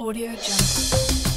Audio Jungle.